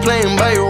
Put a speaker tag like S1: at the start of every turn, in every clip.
S1: playing by your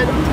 S1: for
S2: them